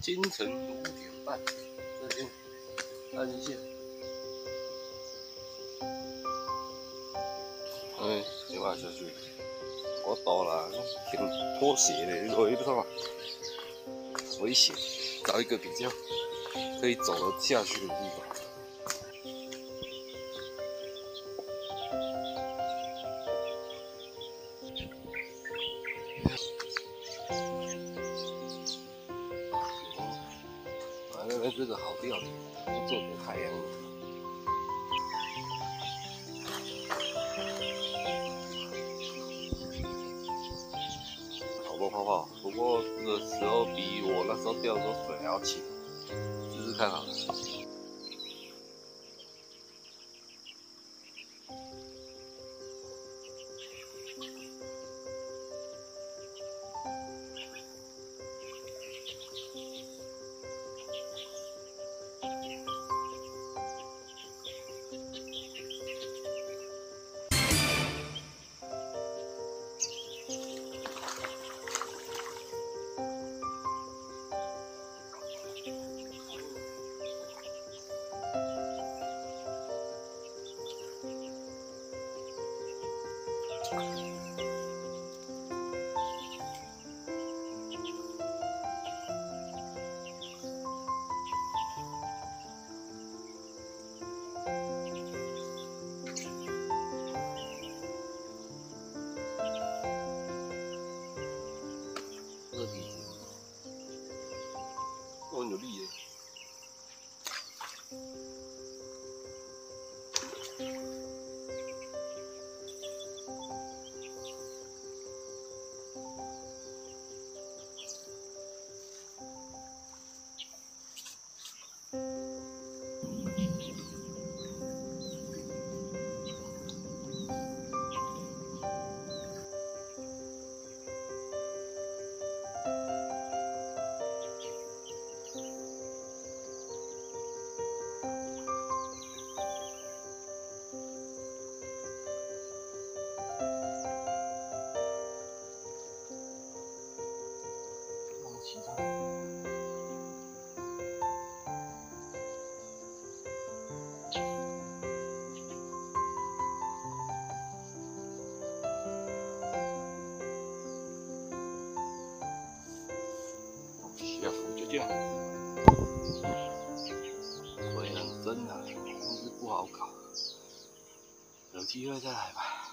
清晨五点半，这边按一下。哎，小啊小水，我到了，挺脱鞋的，你说不嘛？危险，找一个比较可以走得下去的地方。这个好钓点，做给太阳。好多泡泡，不过这个时候比我那时候钓的时候水还要浅，试试看好了。on your lead. 小福就这样，水很深啊，但是不好搞，有机会再来吧。